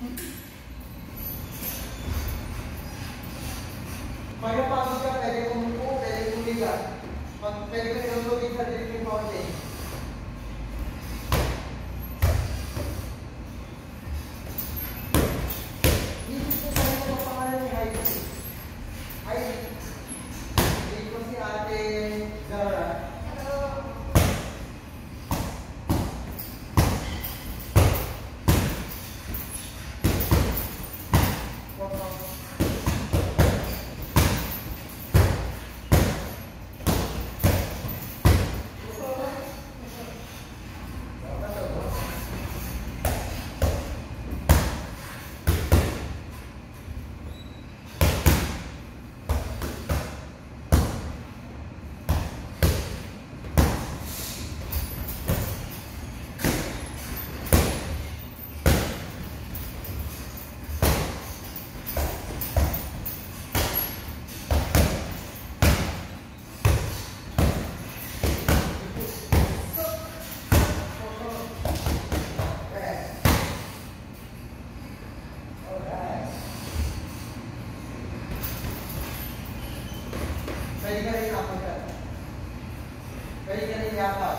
Pwede kumupo, pwede kumiga. Pag pwede ka tinutugin sa drinking fountain. Dito po sa mga pangalan ni Pwede ka rin ako dyan. Pwede ka rin yakap.